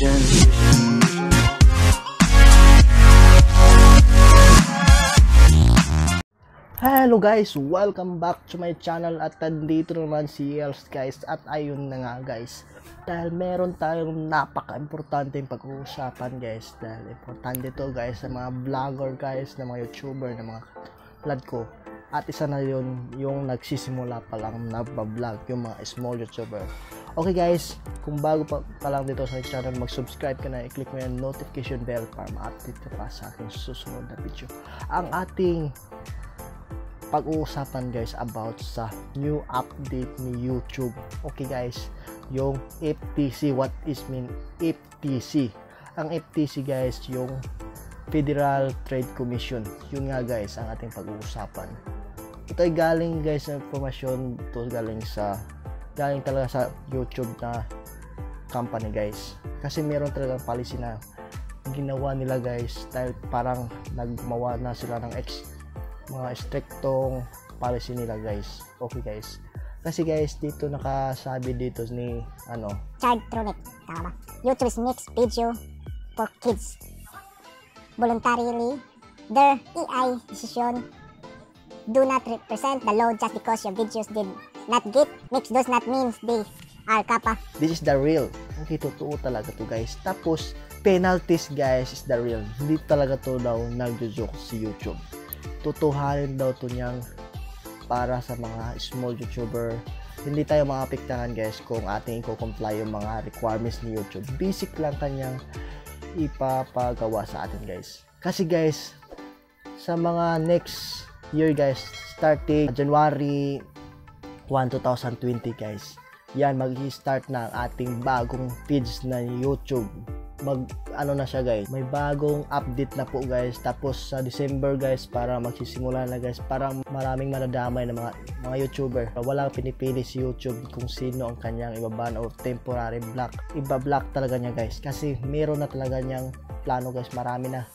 vision. Hello guys! Welcome back to my channel at nandito naman si Els guys at ayun na nga guys dahil meron tayong napaka-importanteng pag-uusapan guys dahil importante to guys sa mga vlogger guys, na mga youtuber, na mga vlog ko at isa na yun yung nagsisimula pa lang na vlog yung mga small youtuber okay guys kung bago pa, pa lang dito sa channel mag subscribe ka na i-click mo yung notification bell para ma-update ka pa sa aking susunod na video ang ating pag-uusapan guys about sa new update ni YouTube. Okay guys, yung FTC, what is mean FTC? Ang FTC guys, yung Federal Trade Commission. Yun nga guys, ang ating pag-uusapan. Ito ay galing guys sa informasyon, ito galing sa galing talaga sa YouTube na company guys. Kasi meron talagang policy na ginawa nila guys dahil parang nagmawa na sila ng ex mga strictong policy nila guys okay guys kasi guys dito nakasabi dito ni ano Child Tronic, tama ba? YouTube's mixed video for kids. Voluntarily, their EI decision do not represent the law just because your videos did not get mixed does not mean they are kappa. this is the real. Okay totoo talaga to guys. Tapos penalties guys is the real. Hindi talaga to daw nagjo-joke si YouTube. Tutuhanin daw to niyang para sa mga small YouTuber. Hindi tayo maapektahan guys kung ating i-comply yung mga requirements ni YouTube. Basic lang kanyang ipapagawa sa atin guys. Kasi guys sa mga next year guys. Starting January 1, 2020 guys. Yan mag-start na ang ating bagong feeds na YouTube. Mag ano na siya guys? May bagong update na po guys. Tapos sa December guys para magsisimula na guys parang maraming madadamay na mga mga YouTuber. Wala pinipili si YouTube kung sino ang kanyang ibaban o temporary block. Iba-block talaga niya guys. Kasi meron na talaga niyang plano guys. Marami na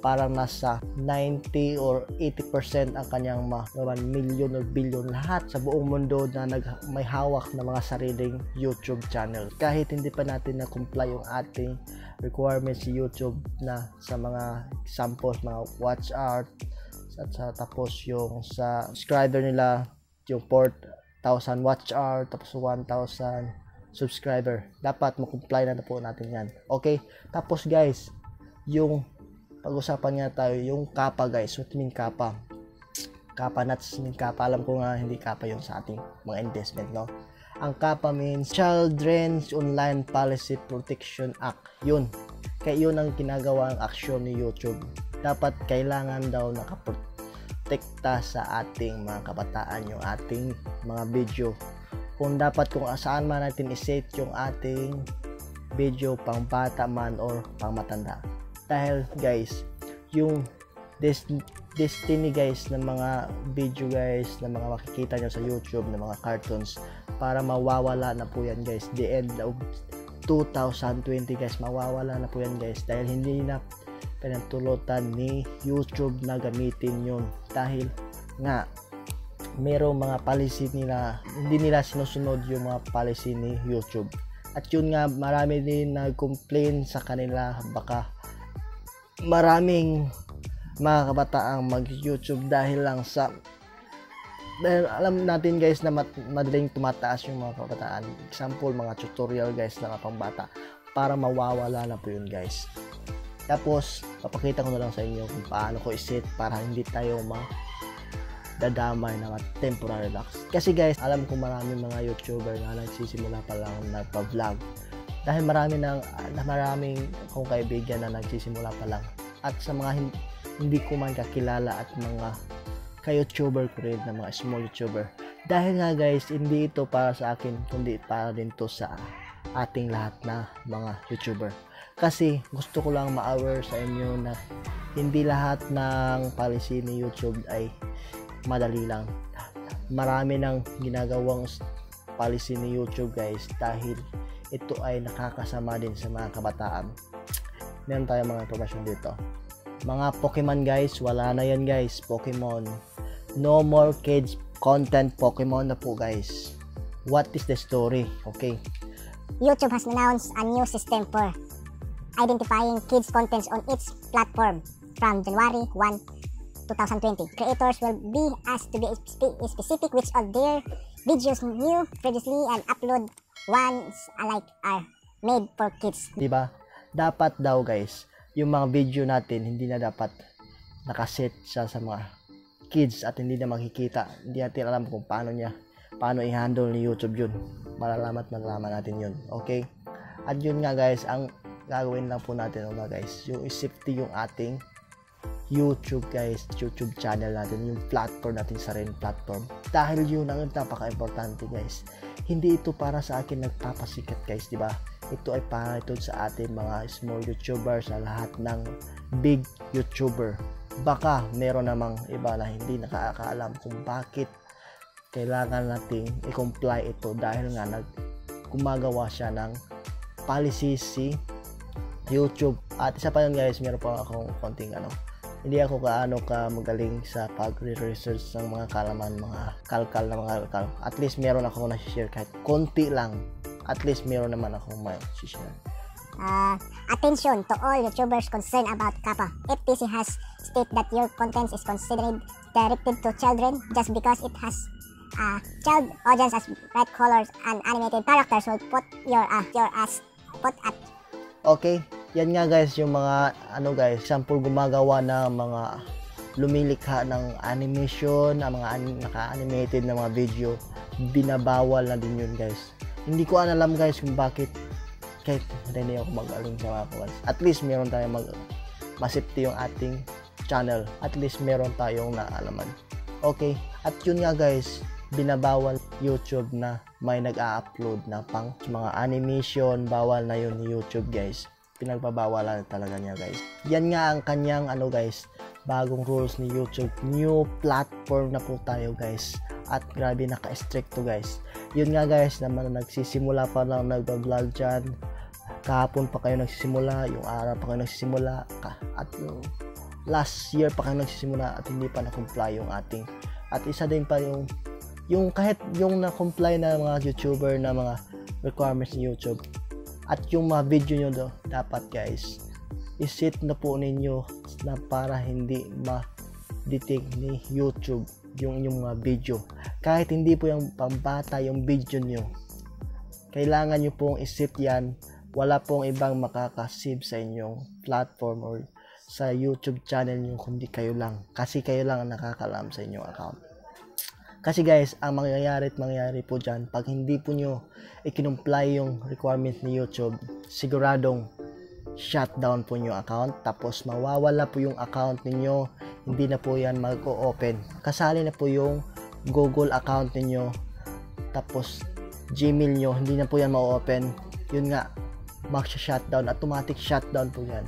parang nasa 90 or 80% ang kanyang mga million or billion lahat sa buong mundo na nag, may hawak na mga sariling YouTube channel. Kahit hindi pa natin na-comply yung ating requirements si YouTube na sa mga examples, mga watch art, at sa, tapos yung sa subscriber nila, yung 4,000 watch hour, tapos 1,000 subscriber. Dapat makomply na, na po natin yan. Okay? Tapos guys, yung pag-usapan nga tayo yung kapa guys. What mean kapa? Kapa nuts mean kapa. Alam ko nga hindi kapa yung sa ating mga investment no? Ang kapa means Children's Online Policy Protection Act. Yun. Kaya yun ang ginagawa ang aksyon ni YouTube. Dapat kailangan daw nakaprotekta sa ating mga kabataan yung ating mga video. Kung dapat kung saan man natin iset yung ating video pang bata man or pang matanda dahil guys. Yung des destiny guys ng mga video guys na mga makikita nyo sa YouTube ng mga cartoons para mawawala na po yan guys. The end of 2020 guys mawawala na po yan guys. Dahil hindi na pinatulutan ni YouTube na gamitin yun. Dahil nga merong mga policy nila hindi nila sinusunod yung mga policy ni YouTube. At yun nga marami din nag-complain sa kanila. Baka maraming mga kabataang mag-YouTube dahil lang sa dahil alam natin guys na mat- madaling tumataas yung mga kabataan. Example, mga tutorial guys na pang bata para mawawala na po yun guys. Tapos, papakita ko na lang sa inyo kung paano ko iset para hindi tayo ma dadamay ng temporary locks. Kasi guys, alam ko maraming mga YouTuber na nagsisimula pa lang nagpa-vlog dahil marami nang na maraming kong kaibigan na nagsisimula pa lang. At sa mga hindi, ko man kakilala at mga ka-YouTuber ko rin na mga small YouTuber. Dahil nga guys hindi ito para sa akin kundi para din to sa ating lahat na mga YouTuber. Kasi gusto ko lang ma-aware sa inyo na hindi lahat ng policy ni YouTube ay madali lang. Marami nang ginagawang policy ni YouTube guys dahil ito ay nakakasama din sa mga kabataan. Meron tayo mga impormasyon dito. Mga Pokemon guys, wala na yan guys. Pokemon. No more kids content Pokemon na po guys. What is the story? Okay. YouTube has announced a new system for identifying kids contents on each platform from January 1, 2020. Creators will be asked to be spe- specific which of their videos new previously and upload ones alike are made for kids. 'di ba? Dapat daw guys, yung mga video natin hindi na dapat nakaset siya sa mga kids at hindi na makikita. Hindi natin alam kung paano niya paano i-handle ni YouTube yun. Malalaman at malalaman natin yun. Okay? At yun nga guys, ang gagawin lang po natin mga guys, yung isafety yung ating YouTube guys, YouTube channel natin, yung platform natin sa rin platform. Dahil yun ang napaka-importante guys. Hindi ito para sa akin nagpapasikat guys, di ba? Ito ay para ito sa ating mga small YouTubers sa lahat ng big YouTuber. Baka meron namang iba na hindi nakakaalam kung bakit kailangan nating i-comply ito dahil nga nag gumagawa siya ng policy si YouTube. At isa pa yun guys, meron pa akong konting ano, hindi ako kaano ka magaling sa pag-research ng mga kalaman, mga kalkal na mga kalkal. At least meron ako na share kahit konti lang. At least meron naman ako may share. Uh, attention to all YouTubers concerned about Kappa. FTC has stated that your content is considered directed to children just because it has a child audience as bright colors and animated characters will put your uh, your ass put at Okay, yan nga guys yung mga ano guys, sample gumagawa na mga lumilikha ng animation, ang mga an- naka-animated na mga video, binabawal na din yun guys. Hindi ko alam guys kung bakit kahit hindi ako magaling sa mga kawas. At least meron tayong mag masipti yung ating channel. At least meron tayong naalaman. Okay, at yun nga guys, binabawal YouTube na may nag-a-upload na pang mga animation, bawal na yun YouTube guys. Pinagbabawalan talaga niya guys. Yan nga ang kanyang ano guys, bagong rules ni YouTube. New platform na po tayo guys. At grabe naka-strict to guys. Yun nga guys, naman nagsisimula pa lang nagba-vlog dyan. Kahapon pa kayo nagsisimula, yung araw pa kayo nagsisimula, at yung last year pa kayo nagsisimula at hindi pa na-comply yung ating at isa din pa yung yung kahit yung na-comply na mga YouTuber na mga requirements ni YouTube at yung mga video nyo do, dapat guys isit na po ninyo na para hindi ma-detect ni YouTube yung inyong mga video. Kahit hindi po yung pambata yung video nyo kailangan nyo pong isip yan. Wala pong ibang makakasave sa inyong platform or sa YouTube channel nyo kundi kayo lang. Kasi kayo lang ang nakakalam sa inyong account kasi guys, ang mangyayari at mangyayari po dyan, pag hindi po nyo ikinumply yung requirement ni YouTube, siguradong shutdown po yung account. Tapos mawawala po yung account ninyo. Hindi na po yan mag-open. Kasali na po yung Google account ninyo. Tapos Gmail nyo, hindi na po yan ma-open. Yun nga, mag-shutdown. Automatic shutdown po yan.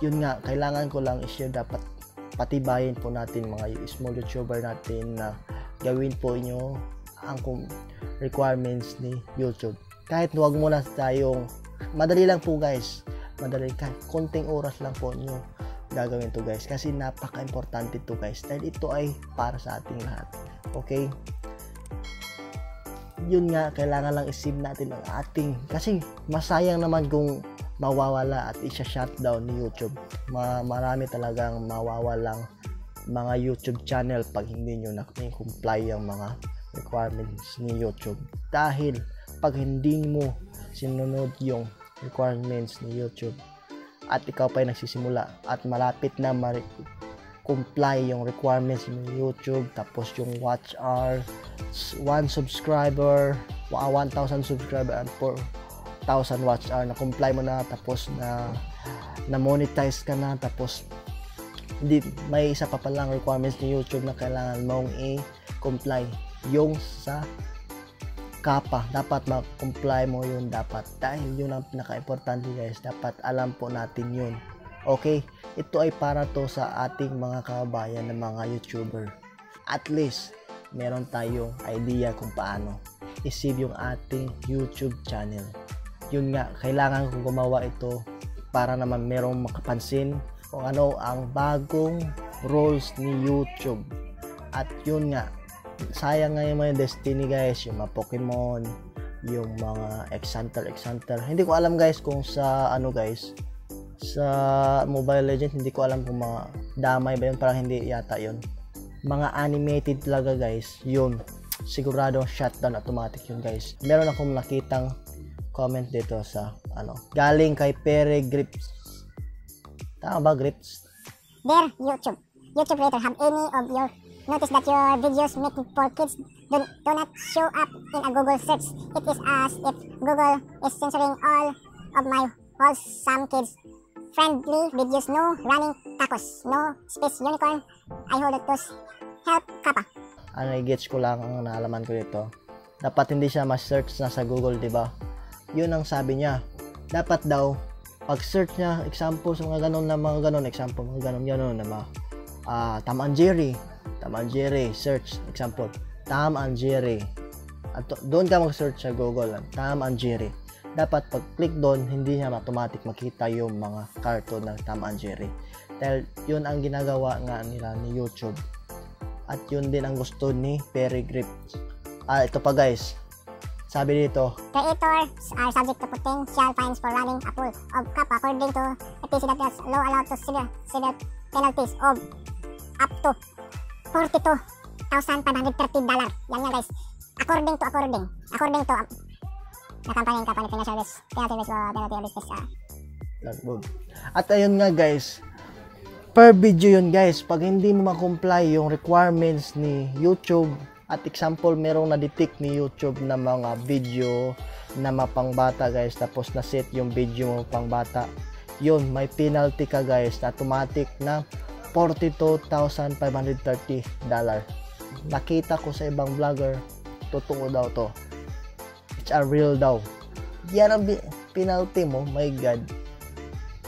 Yun nga, kailangan ko lang i-share dapat patibayin po natin mga small YouTuber natin na gawin po inyo ang requirements ni YouTube. Kahit huwag mo na tayong madali lang po guys. Madali kahit konting oras lang po nyo gagawin to guys kasi napaka-importante to guys dahil ito ay para sa ating lahat. Okay? Yun nga, kailangan lang isip natin ang ating kasi masayang naman kung mawawala at isa-shutdown ni YouTube. Ma marami talagang mawawalang mga YouTube channel pag hindi nyo na-comply ang mga requirements ni YouTube. Dahil pag hindi mo sinunod yung requirements ni YouTube at ikaw pa ay nagsisimula at malapit na ma-comply yung requirements ni YouTube tapos yung watch hour 1 subscriber 1,000 subscriber and 4,000 watch hour na comply mo na tapos na na monetize ka na tapos hindi may isa pa palang requirements ni YouTube na kailangan mong i-comply. Yung sa kapa. Dapat ma-comply mo yun dapat. Dahil yun ang pinaka-importante guys. Dapat alam po natin yun. Okay? Ito ay para to sa ating mga kabayan ng mga YouTuber. At least meron tayong idea kung paano i-save yung ating YouTube channel. Yun nga kailangan kong gumawa ito para naman merong makapansin kung ano ang bagong roles ni YouTube. At yun nga, sayang nga yung mga Destiny guys, yung mga Pokemon, yung mga Exanter, Exanter. Hindi ko alam guys kung sa ano guys, sa Mobile Legends hindi ko alam kung mga damay ba yun parang hindi yata yun mga animated talaga guys yun sigurado shutdown automatic yun guys meron akong nakitang comment dito sa ano galing kay Pere Grips tama ba Grips Dear YouTube, YouTube creator, have any of your noticed that your videos making for kids do, do not show up in a Google search? It is as if Google is censoring all of my wholesome kids friendly videos. No running tacos, no space unicorn. I hold it to help kappa. ano gets ko lang ang naalaman ko dito dapat hindi siya ma-search na sa Google di ba yun ang sabi niya dapat daw pag search niya example sa mga ganun na mga ganun example mga ganun ganun na mga ah Tom and Jerry. Tom and Jerry search example Tom and Jerry. At doon ka mag-search sa Google Tom and Jerry. Dapat pag click doon hindi niya automatic makita yung mga cartoon ng Tom and Jerry. Dahil yun ang ginagawa nga nila ni YouTube. At yun din ang gusto ni Perry Grip. Ah, ito pa guys. Sabi dito, Creators are subject to potential fines for running a pool of kappa according to FTC that is law allowed to severe, severe penalties of up to 42,530 dollar. Yan nga guys. According to according. According to um, the company company financial risk penalty risk uh, penalty business uh, lagbog. At ayun nga guys, per video yun guys. Pag hindi mo ma-comply yung requirements ni YouTube, at example, merong na-detect ni YouTube na mga video na mapangbata guys, tapos na-set yung video mo pangbata, yun, may penalty ka guys, na automatic na 42,530 dollar. Nakita ko sa ibang vlogger, totoo daw to. It's a real daw. Yan ang penalty mo, my God.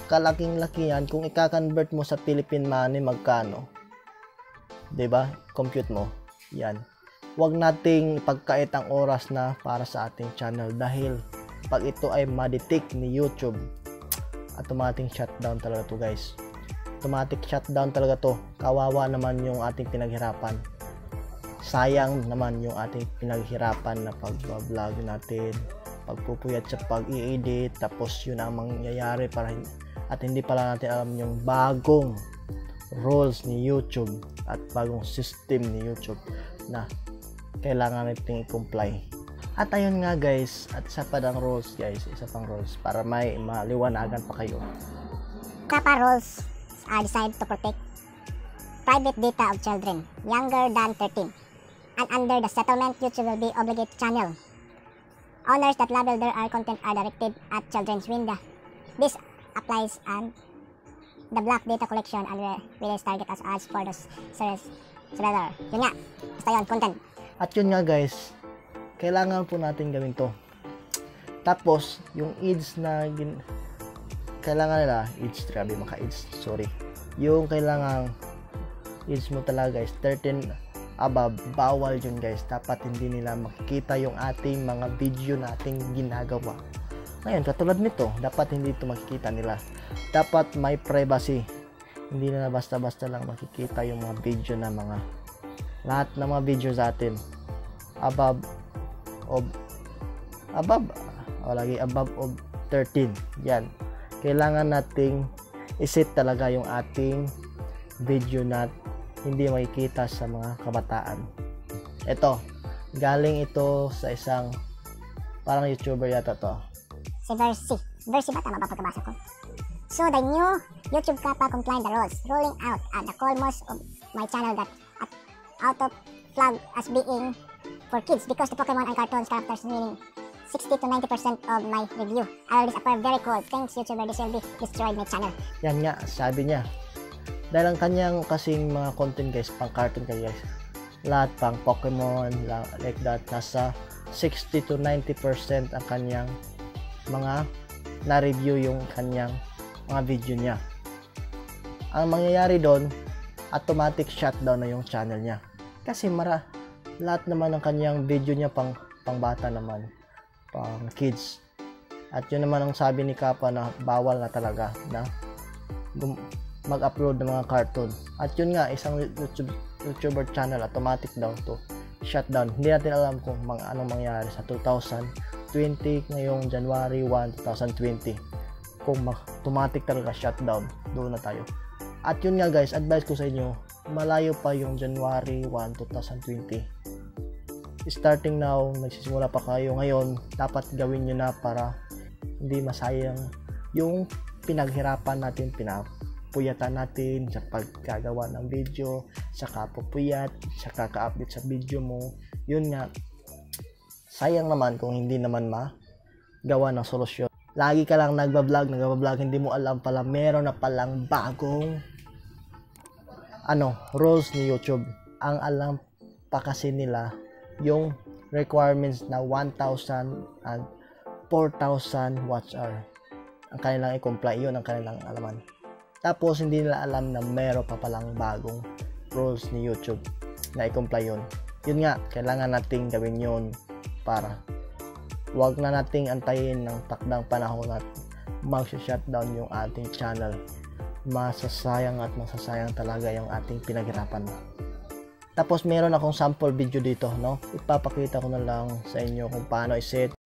Kalaking-laki yan. Kung i-convert mo sa Philippine money magkano? 'di ba compute mo. Yan wag nating pagkait ang oras na para sa ating channel dahil pag ito ay ma-detect ni YouTube automatic shutdown talaga to guys. Automatic shutdown talaga to. Kawawa naman yung ating pinaghirapan. Sayang naman yung ating pinaghirapan na pag-vlog natin pagpupuyat sa pag-i-edit tapos yun ang mangyayari para at hindi pala natin alam yung bagong rules ni YouTube at bagong system ni YouTube na kailangan natin i-comply. At ayun nga guys, at isa pa ng rules guys, isa pang rules para may maliwanagan pa kayo. Kappa rules are designed to protect private data of children younger than 13. And under the settlement, YouTube will be obligated channel owners that label their content are directed at children's window. This applies and the block data collection and re- release target as ads for the series seller. Yun nga, basta yun, content. At yun nga guys, kailangan po natin gawin to. Tapos, yung AIDS na gin... kailangan nila, AIDS, grabe maka AIDS, sorry. Yung kailangan AIDS mo talaga guys, 13 above, bawal yun guys. Dapat hindi nila makikita yung ating mga video na ating ginagawa. Ngayon, katulad nito, dapat hindi ito makikita nila. Dapat may privacy. Hindi na basta-basta lang makikita yung mga video na mga lahat ng mga video sa atin above of above o lagi above of 13 yan kailangan nating iset talaga yung ating video na hindi makikita sa mga kabataan ito galing ito sa isang parang youtuber yata to si Versi. Versi ba? Tama ba pagkabasa ko? So, the new YouTube Kappa compliant the rules, rolling out at the call most of my channel that at, out of flag as being for kids because the Pokemon and cartoons characters meaning 60 to 90% of my review. I will disappear very cool. Thanks YouTuber, this will be destroyed my channel. yan nga sabi niya dahil ang kanyang kasing mga content guys pang cartoon ka guys lahat pang Pokemon like that nasa 60 to 90% ang kanyang mga na-review yung kanyang mga video niya ang mangyayari doon automatic shutdown na yung channel niya kasi mara lahat naman ng kanyang video niya pang pang bata naman pang kids at yun naman ang sabi ni Kappa na bawal na talaga na mag-upload ng mga cartoon. At yun nga, isang YouTube, YouTuber channel, automatic daw to shutdown. Hindi natin alam kung mga, anong mangyari sa 2020 ngayong January 1, 2020. kung ma- automatic talaga shutdown, doon na tayo. At yun nga guys, advice ko sa inyo, malayo pa yung January 1, 2020. Starting now, nagsisimula pa kayo ngayon, dapat gawin nyo na para hindi masayang yung pinaghirapan natin, pinapuyatan natin sa pagkagawa ng video, sa kapupuyat, sa kaka-update sa video mo. Yun nga, sayang naman kung hindi naman magawa ng solusyon. Lagi ka lang nagbablog, nagbablog, hindi mo alam pala, meron na palang bagong ano, rules ni YouTube. Ang alam pa kasi nila yung requirements na 1,000 and 4,000 watch hour. Ang kanilang i-comply, yun ang kanilang alaman. Tapos, hindi nila alam na meron pa palang bagong rules ni YouTube na i-comply yun. Yun nga, kailangan nating gawin yun para wag na nating antayin ng takdang panahon at mag-shutdown yung ating channel masasayang at masasayang talaga yung ating pinaghirapan. Tapos meron akong sample video dito, no? Ipapakita ko na lang sa inyo kung paano i-set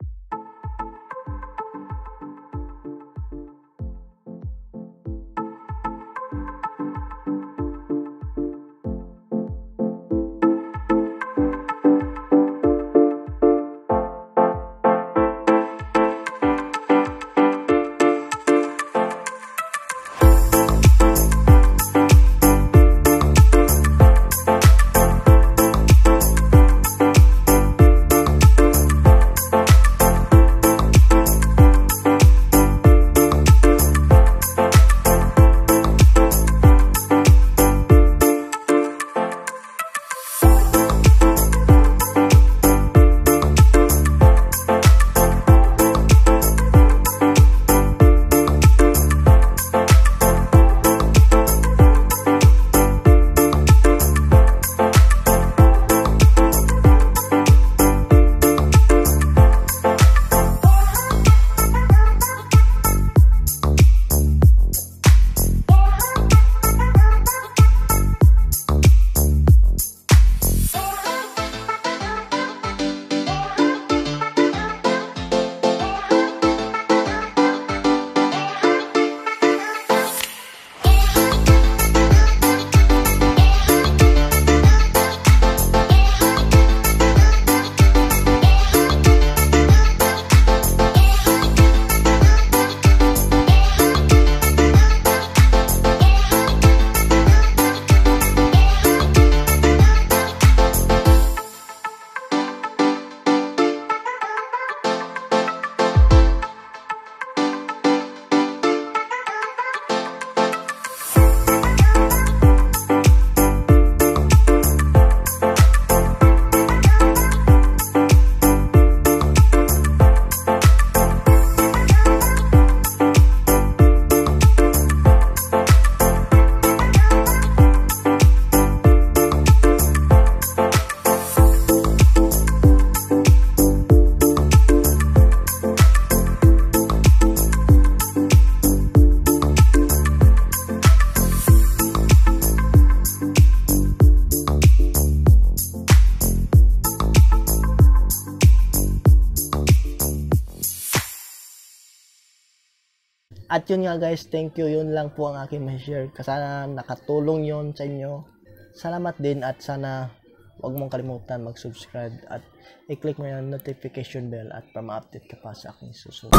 At yun nga guys, thank you. Yun lang po ang aking ma-share. Sana nakatulong yon sa inyo. Salamat din at sana huwag mong kalimutan mag-subscribe at i-click mo yung notification bell at para ma-update ka pa sa aking susunod.